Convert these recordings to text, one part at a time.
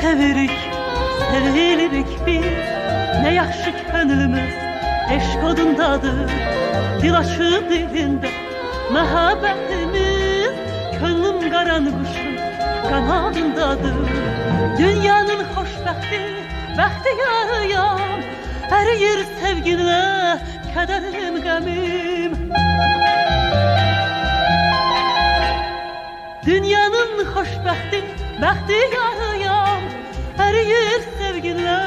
sevirik, sevilirik biz Ne yaxşı könlümüz eşk odundadır Dil açıb dilində məhəbbətimiz Könlüm qaran quşun qanadındadır Dünyanın xoşbəxti, bəxti yarıyam Əriyir sevginlə kədərim, qəmim. Dünyanın xoşbəxti, bəxti yarıyam Əriyir sevginlə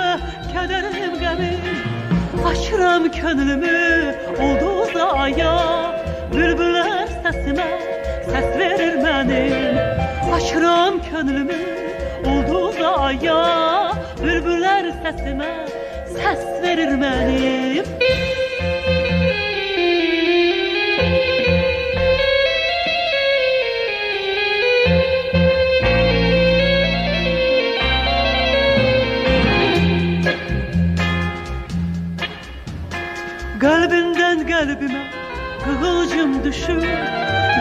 kədərim, qəmim Açıram könlümü ulduzla aya Bülbülər səsimə səs verir mənim. Açıram könlümü ulduzla aya Bülbülər səsimə səs verir mənim Qəlbimdən qəlbimə qığılcım düşür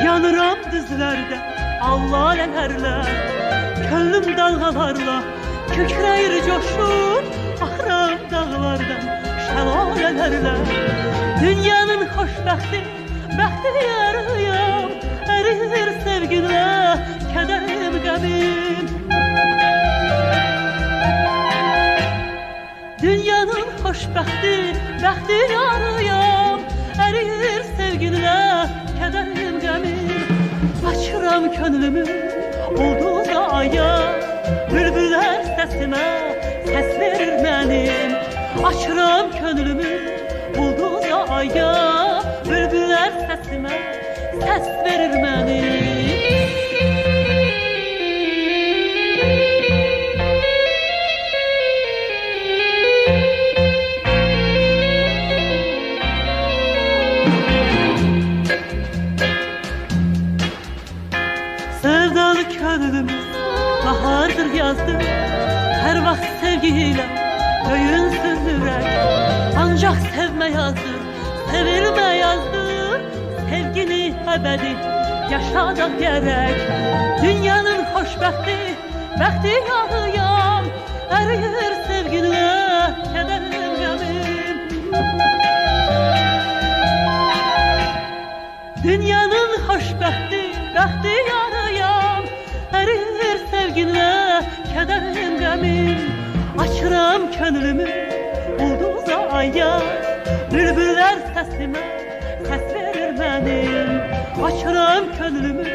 Yanıram düzlərdə Allah lənərlər Könlüm dalğalarla kökrəyir coşur. Axıram dağlardan şəlalələrlə Dünyanın xoşbəxti, bəxtini yarıyam. Ərizir sevginlə, kədərim, qəmim xoşbəxti, bəxti yarıyam Əriyir sevginlə, kədərim, qəmim Açıram könlümü ulduza aya Bülbülər səsimə səs verir mənim Açıram könlümü ulduza aya Bülbülər səsimə səs verir mənim Sevdalı könlümüz bahardır yazdır. Her vaxt sevgiyle öyünsün yürek Ancak sevme yazdır, sevilme yazdır. Sevgini ebedi yaşadak gerek Dünyanın xoşbəxti, bəxti yarıyam Əriyir sevginlə, kədərim, qəmim Dünyanın xoşbəxti, bəxti yarıyam kədərim, qəmim Açıram könlümü ulduza aya Bülbüllər səsimə səs verir mənim Açıram könlümü